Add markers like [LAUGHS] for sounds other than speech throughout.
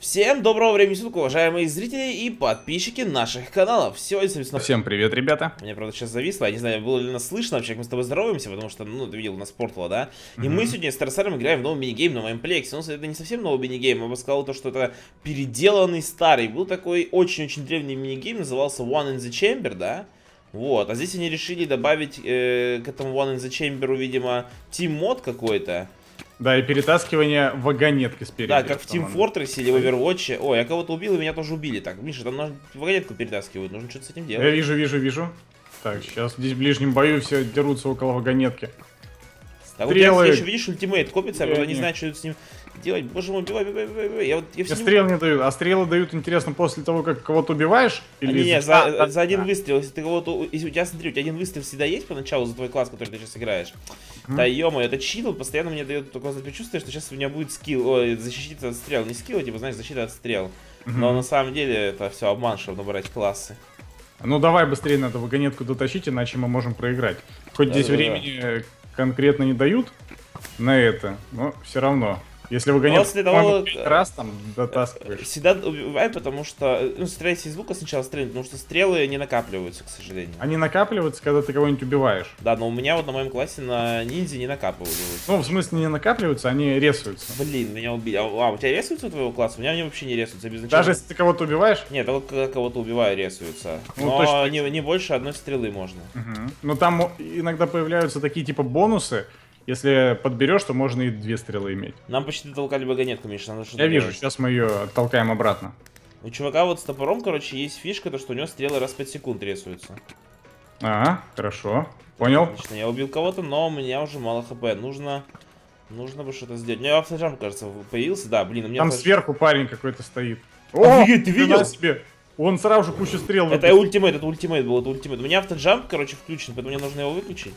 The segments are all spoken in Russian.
Всем доброго времени суток, уважаемые зрители и подписчики наших каналов. Сегодня, собственно... Всем привет, ребята. Меня, правда, сейчас зависло, я не знаю, было ли нас слышно вообще, как мы с тобой здороваемся, потому что, ну, ты видел, у нас портало, да? И мы сегодня с Тарасаром играем в новый минигейм на моем плексе. Ну, это не совсем новый минигейм, я бы сказал то, что это переделанный старый. Был такой очень-очень древний минигейм, назывался One in the Chamber, да? Вот, а здесь они решили добавить э, к этому One in the Chamber, видимо, Team мод какой-то. Да, и перетаскивание вагонетки спереди. Да, как в Team Fortress или в Overwatch. Ой, я кого-то убил, и меня тоже убили. Так, Миша, там нужно вагонетку перетаскивают, нужно что-то с этим делать. Я вижу, вижу, вижу. Так, сейчас здесь в ближнем бою все дерутся около вагонетки. Так, Стрелы. вот я еще, видишь, ультимейт копится, я, я не знаю, что с ним делать. Боже мой, убивай, убивай, убивай. Я вот, я все стрел не дают. А стрелы дают, интересно, после того, как кого-то убиваешь? Или... А, не, не, за, а, за один а. выстрел. Если ты кого-то... Если у тебя, смотри, у тебя один выстрел всегда есть поначалу за твой класс, который ты сейчас играешь. Mm. Да, ё это чит, постоянно мне дает такое предчувствие, что сейчас у меня будет скилл, ой, защититься от стрел. Не скилл, а типа, знаешь, защита от стрел. Mm -hmm. Но на самом деле это все обман, чтобы набрать классы. Ну давай быстрее надо вагонетку дотащить, иначе мы можем проиграть. Хоть да, здесь да, времени да. конкретно не дают на это, но все равно. Если выгонять После того, раз там дотаскиваешь. Всегда убивай, потому что... Ну, стреляйся из лука сначала стрелять, потому что стрелы не накапливаются, к сожалению. Они накапливаются, когда ты кого-нибудь убиваешь. Да, но у меня вот на моем классе на ниндзя не накапливаются. Ну, в смысле не накапливаются, они ресаются. Блин, меня убили. А, а у тебя ресаются у твоего класса? У меня они вообще не ресаются. Без Даже если ты кого-то убиваешь? Нет, только когда кого-то убиваю, ресаются. Ну, но точно. Не, не больше одной стрелы можно. Угу. Но там иногда появляются такие типа бонусы, если подберешь, то можно и две стрелы иметь. Нам почти толкали вагонетку, Миша, надо что-то Я вижу, сейчас мы ее оттолкаем обратно. У чувака вот с топором, короче, есть фишка, то что у него стрелы раз в 5 секунд рисуются. Ага, хорошо. Понял. Отлично, я убил кого-то, но у меня уже мало хп. Нужно... Нужно бы что-то сделать. У меня автожамп, кажется, появился. Да, блин, у меня... Там флеш... сверху парень какой-то стоит. О, Офигеть, ты видел? Себе. Он сразу же кучу стрел Это ультимейт, это ультимейт был, это ультимейт. У меня автоджамп, короче, включен, поэтому мне нужно его выключить.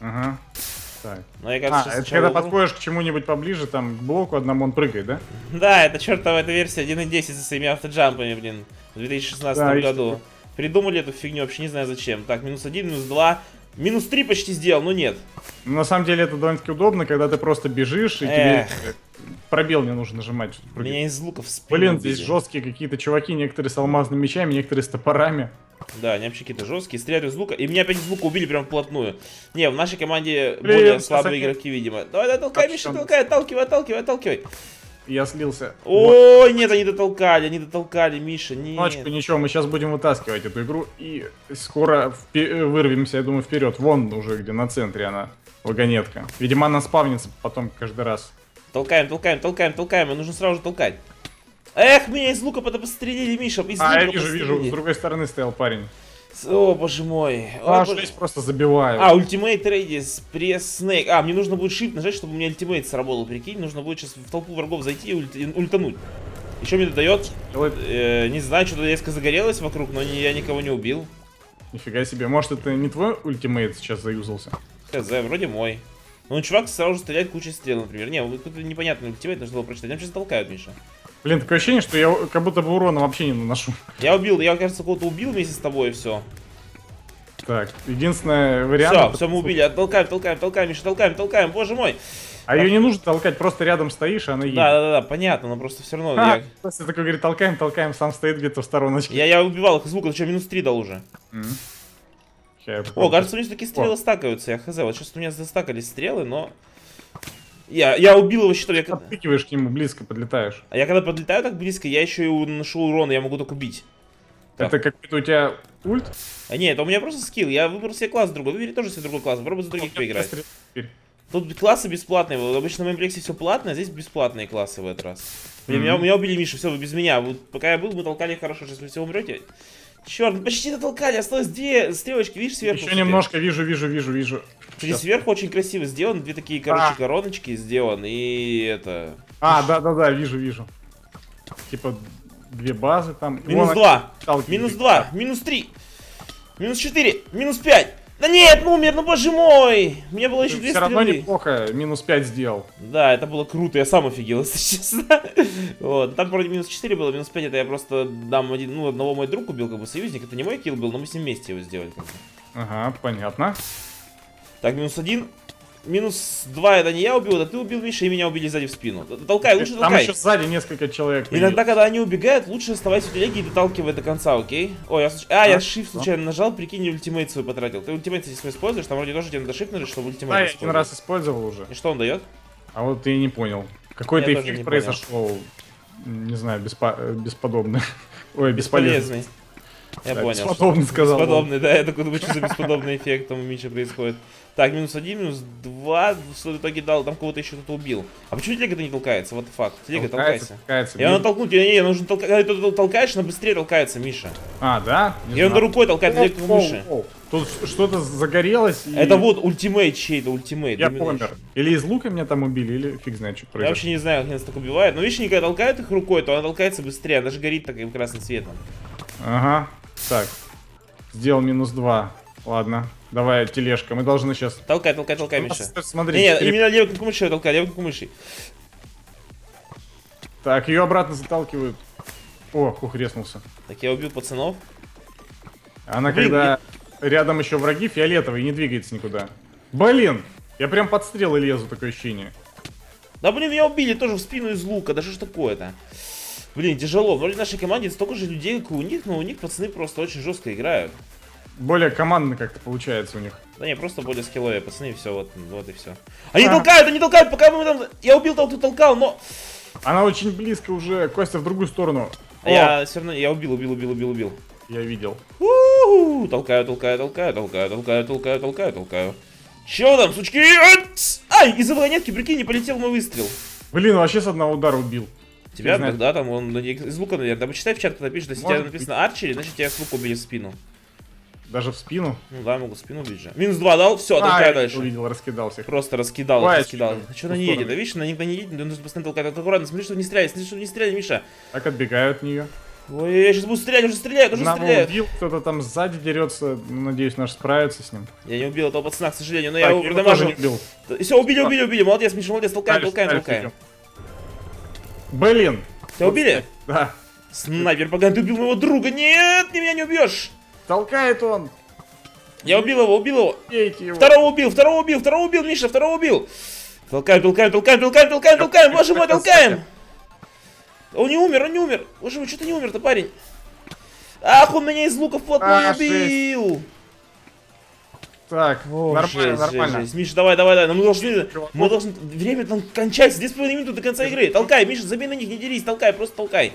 Ага. Так. Но я, кажется, а, это когда убру. подходишь к чему-нибудь поближе, там, к блоку одному он прыгает, да? Да, это чертова эта версия 1.10 со своими автоджампами, блин, в 2016 да, году. Придумали эту фигню, вообще не знаю зачем. Так, минус один, минус два, минус три почти сделал, но нет. Ну, на самом деле это довольно-таки удобно, когда ты просто бежишь и Эх. тебе пробел не нужно нажимать. Меня из луков Блин, здесь жесткие какие-то чуваки, некоторые с алмазными мечами, некоторые с топорами. Да, какие-то жесткие, стреляют из лука. И меня опять из лука убили прям вплотную. Не, в нашей команде Блин, более слабые игроки, видимо. Давай, давай, толкай, Миша, толкай, отталкивай, отталкивай, отталкивай. Я слился. Ой, вот. нет, они дотолкали, они дотолкали, Миша, нет. Ночку, ничего, мы сейчас будем вытаскивать эту игру и скоро вырвемся, я думаю, вперед. Вон уже, где на центре она, вагонетка. Видимо, она спавнится потом каждый раз. Толкаем, толкаем, толкаем, толкаем, и нужно сразу же толкать. Эх, меня из лука пострелили, Миша, из а, лука я вижу, пострелили. вижу, с другой стороны стоял парень. О, боже мой. А, О, боже... просто забиваю. А, ультимейт рейдис, пресс снейк. А, мне нужно будет shift нажать, чтобы у меня ультимейт сработал, прикинь. Нужно будет сейчас в толпу врагов зайти и ульт... ультануть. Еще мне дает, э, не знаю, что-то резко загорелось вокруг, но не, я никого не убил. Нифига себе, может это не твой ультимейт сейчас заюзался? Хз, вроде мой. Ну, чувак сразу же стреляет кучей стрел, например. Не, какой-то непонятный ультимейт нужно было прочитать. Нам сейчас толкают, Миша. Блин, такое ощущение, что я как будто бы урона вообще не наношу. Я убил, я, кажется, кого-то убил вместе с тобой и все. Так, единственный вариант... Все, все, мы убили. Толкаем, толкаем, толкаем, Миша, толкаем, толкаем, боже мой. А ее не нужно толкать, просто рядом стоишь, и она едет. Да, да, да, понятно, но просто все равно. А, я... Просто такой говорит, толкаем, толкаем, сам стоит где-то в стороночке. Я, я убивал их звук, что минус 3 дал уже. Mm. О, кажется, у них такие стрелы О. стакаются, я хз. Вот сейчас у меня застакались стрелы, но... Я, я убил его щитом. Я... Подпикиваешь к нему, близко подлетаешь. А я когда подлетаю так близко, я еще и наношу урон, я могу только бить. Это какой-то у тебя ульт? А нет, это у меня просто скилл. Я выбрал себе класс другой. Выбери тоже себе другой класс. Попробуй за других поиграть. Тут классы бесплатные. Обычно в моем плексе все платное, а здесь бесплатные классы в этот раз. Блин, mm -hmm. меня, меня убили Миша, все, вы без меня. Вот, пока я был, мы толкали хорошо. Сейчас вы все умрете. Черт, почти дотолкали, осталось две стрелочки, видишь, сверху. Еще немножко, вижу, вижу, вижу, вижу. Здесь сверху очень красиво сделано, две такие, короче, а. короночки сделаны, и это... А, да-да-да, вижу, вижу. Типа, две базы там. Минус Вон, два, минус два, минус три, минус четыре, минус пять. Да нет, ну умер, ну боже мой! Мне было еще две Все равно неплохо, минус 5 сделал. Да, это было круто, я сам офигел, [LAUGHS] если честно. вот, там вроде минус 4 было, минус 5 это я просто дам один, ну, одного мой друг убил, как бы союзник, это не мой килл был, но мы с ним вместе его сделали. Как бы. Ага, понятно. Так, минус 1. Минус 2 это не я убил, это ты убил Миша и меня убили сзади в спину. Толкай, лучше Там толкай. еще сзади несколько человек. Иногда, когда они убегают, лучше оставайся в телеге и доталкивай до конца, окей? Ой, я случ- А, я А? shift случайно нажал, прикинь, ультимейт свой потратил. Ты ультимейт если используешь, там вроде тоже тебе надо shift нажать, чтобы ультимейт Да, я один раз использовал уже. И что он дает? А вот ты не понял. Какой-то эффект произошел. Не знаю, беспо... э, бесподобный. [LAUGHS] Ой, бесполезный. Бесполезный. Я Да, понял. бесподобный сказал. Бесподобный, да, я такой думаю, что за бесподобный эффект там у Мича происходит. Так, минус один, минус два, в итоге дал, там кого-то еще кто-то убил. А почему телега-то не толкается? Вот факт. Телега, толкайся. толкается. Я надо толкнуть, не, не, нужно толкать, когда ты толкаешь, она быстрее толкается, Миша. А, да? Не И он знаю. рукой толкает, телега оу, мыши. Тут что-то загорелось. и Это вот ультимейт чей-то, ультимейт. Я помер. Или из лука меня там убили, или фиг знает, что Я произошло. вообще не знаю, как они нас так убивают. Но видишь, они когда толкают их рукой, то она толкается быстрее, она же горит таким красным светом. Ага. Так. Сделал минус два. Ладно. Давай, тележка. Мы должны сейчас... Толкай, толкай, толкай, Миша. Смотри, Не, не, именно левой кнопкой мыши толкай, левой кнопкой мыши. Так, ее обратно заталкивают. О, хух, резнулся. Так, я убил пацанов. Она Блин, когда рядом еще враги фиолетовый и не двигается никуда. Блин! Я прям под стрелы лезу, такое ощущение. Да блин, меня убили тоже в спину из лука, да что ж такое-то? Блин, тяжело. Вроде в нашей команде столько же людей, как и у них, но у них пацаны просто очень жестко играют. Более командно как-то получается у них. Да не, просто более скилловые пацаны, и все, вот, вот и все. Они А. толкают, они толкают, пока мы там... Я убил того, кто толкал, но... Она очень близко уже. Костя в другую сторону. А я все равно, я убил, убил, убил, убил, убил. я видел. У-у-у, Толкаю, толкаю, толкаю, толкаю, толкаю, толкаю, толкаю, толкаю. Чё там, сучки? Ай, из-за вагонетки, прикинь, не полетел мой выстрел. Блин, вообще с одного удара убил. Тебя знает. тогда там, он из лука, наверное. Да почитай в чат, когда пишешь, если у тебя Может написано арчери, значит тебя с лука убили в спину. Даже в спину. Ну да, могу в спину убить же. Минус два дал, все, А, толкаю я дальше. увидел, раскидал всех. Просто раскидал, Ой, раскидал. А что она не едет? Да видишь, она никуда не едет, нужно постоянно толкать. Так аккуратно, смотри, чтобы не стреляй, смотри, чтобы не стреляй, Миша. Так отбегают от нее. Ой, я сейчас буду стрелять, уже стреляют, уже Одного стреляют. убил, кто-то там сзади дерется. Надеюсь, наш справится с ним. Я не убил этого пацана, к сожалению, но Так, я его его тоже продамажил. не убил. Все, убили, убили, убили. Молодец, Миша, молодец, толкаем, толкаем, толкаем. Блин! Тебя убили? Да. Снайпер, поганый, ты убил моего друга. Нет, ты меня не убьешь. Толкает он. Я убил его, убил его. Его. Второго убил, второго убил, второго убил, Миша, второго убил. Толкаем, толкаем, толкаем, толкаем, толкаем, толкаем, боже мой, толкаем. Он не умер, он не умер. Боже мой, что ты не умер-то, парень? Ах, он меня из лука вплотную А, убил. Так, О, нормально, жесть, нормально. жесть, жесть. Миша, давай, давай, давай. Ну, Мы должны, мы должны, время там кончается, 2,5 минуты до конца игры. Толкай, Миша, забей на них, не дерись, толкай, просто толкай.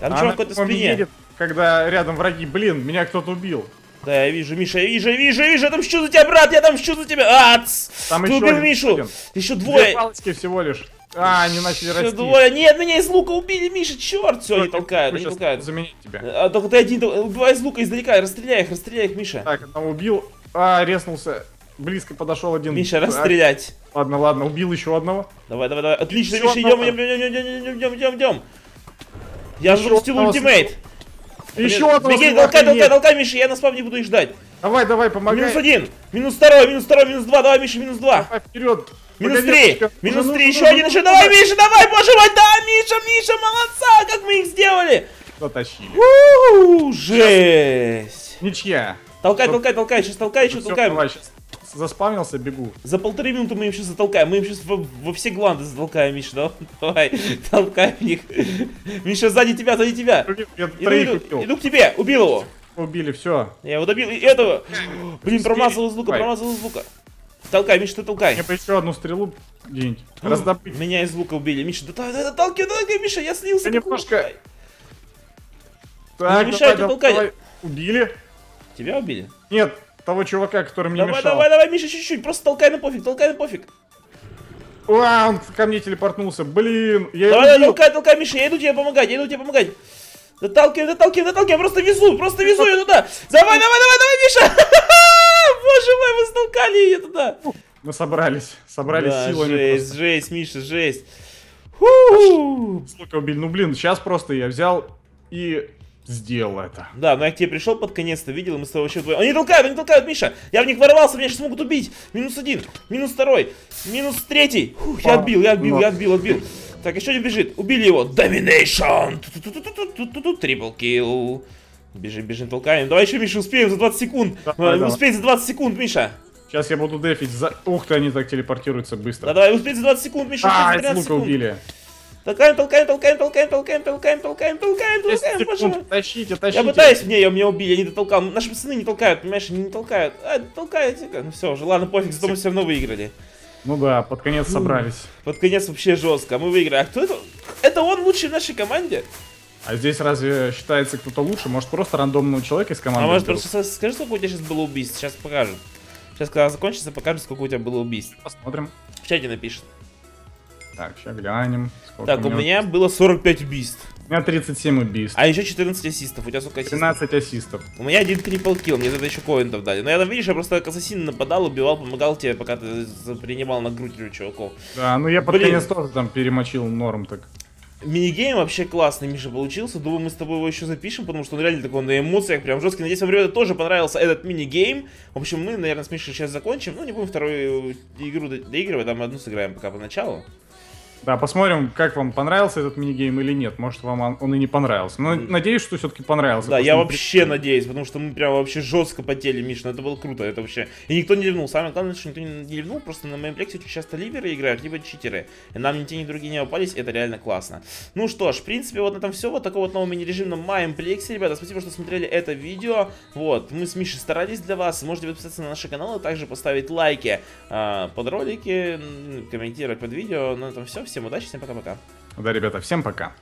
Там Она, чувак какой-то спине. едет, когда рядом враги. Блин, меня кто-то убил. Да, я вижу, Миша, я вижу, я вижу, я вижу, я отомщу за тебя, брат, я отомщу за тебя. А, ц, Там ты еще убил Мишу. один. Еще Две двое. палочки всего лишь. А, они начали Еще расти. двое. Нет, меня из лука убили, Миша, черт. Все, они толкают, они толкают. Заменить тебя. А, только ты один, убивай из лука издалека, расстреляй их, расстреляй их, Миша. Так, одного убил. А, резнулся. Близко подошел один. Миша, расстрелять. Ладно, ладно, убил еще одного. Давай, давай, давай. Отлично, Всё, Миша, идем, идем, идем, идем, идем, идем, идем, идем. Я Еще запустил ультимейт. Еще одного. Беги, толкай, толкай, толкай, Миша, я на спам не буду их ждать. Давай, давай, помогай. Минус один, минус второй, минус второй, минус два, давай, Миша, минус два. Давай вперед. Минус три, минус Ну, три, ну, еще ну, один, еще, давай. Миша, давай, боже мой, да, Миша, Миша, молодца, как мы их сделали. Затащили. У, жесть. Ничья. Толкай, толкай, толкай, сейчас толкай, еще толкаем. давай, сейчас заспавнился, бегу. За полторы минуты мы им сейчас затолкаем. Мы им сейчас во, во все гланды затолкаем, Миша. да? Давай, толкай в них. Миша, сзади тебя, сзади тебя. Я Иду, иду, иду к тебе, убил его. Убили, все. Я его добил, и этого. Блин, промазал из лука, Давай. промазал из лука. Толкай, Миша, ты толкай. Мне бы еще одну стрелу где-нибудь раздобыть. Меня из лука убили. Миша, да, да, да, толкай, толкай, Миша, я слился. Как немножко-. Так, мешайте, давай, толкай. давай. Убили? Тебя убили? Нет, того чувака, который мне Давай, мешал. давай, давай, Миша, чуть-чуть, просто толкай на пофиг, толкай на пофиг. А, он ко мне телепортнулся. Блин, я Давай, давай, толкай, толкай, Миша, я иду тебе помогать, я иду тебе помогать. Доталкивай, доталкивай, доталкивай, просто везу, просто везу ее туда. Давай, давай, давай, давай, Миша. [LAUGHS] Боже мой, вы столкали ее туда. Мы собрались. Собрались Да, силами. жесть, просто. жесть, Миша, жесть. Фу. Сколько убили? Ну блин, сейчас просто я взял и сделал это. Да, но я к тебе пришел под конец-то, видел, и мы с тобой вообще вдвоем. Они толкают, они толкают, Миша. Я в них ворвался, меня сейчас могут убить. Минус один, минус второй, минус третий. Фух, я отбил, я отбил, я отбил, отбил. Так, еще один бежит. Убили его. Доминейшн. Трипл килл. Бежим, бежим, толкаем. Давай еще, Миша, успеем за 20 секунд. Давай, Э, давай. Успеть за 20 секунд, Миша. Сейчас я буду дефить за... Ух ты, они так телепортируются быстро. Да давай, успеть за 20 секунд, Миша, а, 13 лука секунд. убили. Толкаем, толкаем, толкаем, толкаем, толкаем, толкаем, толкаем, толкаем, 10 толкаем, пожалуйста. Тащите, Я тащите. пытаюсь, мне, я меня убили, я не дотолкал. Наши пацаны не толкают, понимаешь, они не толкают. А, толкаете Ну все, уже, ладно, пофиг, зато мы все равно выиграли. Ну да, под конец собрались. Под конец вообще жестко, мы выиграли. А кто это? Это он лучший в нашей команде? А здесь разве считается кто-то лучше? Может просто рандомного человека из команды А может берут? просто скажи, сколько у тебя сейчас было убийств? Сейчас покажут. Сейчас, когда закончится, покажут, сколько у тебя было убийств. Посмотрим. В чате напишет. Так, сейчас глянем. Так, у меня было 45 убийств. У меня 37 убийств. А еще 14 ассистов. У тебя сколько ассистов? 13 ассистов. У меня один трипл килл, мне за это еще коинтов дали. Но я там, видишь, я просто как ассасин нападал, убивал, помогал тебе, пока ты принимал на грудь чуваков. Да, ну я под Блин. конец тоже там перемочил норм так. Минигейм вообще классный, Миша, получился. Думаю, мы с тобой его еще запишем, потому что он реально такой на эмоциях, прям жесткий. Надеюсь, вам, ребята, тоже понравился этот минигейм. В общем, мы, наверное, с Мишей сейчас закончим. Ну, не будем вторую игру до- доигрывать, там одну сыграем пока поначалу. Да, посмотрим, как вам понравился этот минигейм или нет. Может, вам он- он и не понравился. Но надеюсь, что все-таки понравился. Да, я вообще надеюсь, потому что мы прям вообще жестко потели, Миш, ну это было круто, это вообще. И никто не ливнул. Самое главное, что никто не ливнул, просто на моем плексе очень часто ливеры играют, либо читеры. И нам ни те, ни другие не попались, это реально классно. Ну что ж, в принципе, вот на этом все. Вот такой вот новый мини-режим на моем плексе, ребята. Спасибо, что смотрели это видео. Вот, мы с Мишей старались для вас. Можете подписаться на наши каналы, также поставить лайки а, под ролики, комментировать под видео. На этом все. Всем удачи, всем пока-пока. Да, ребята, всем пока.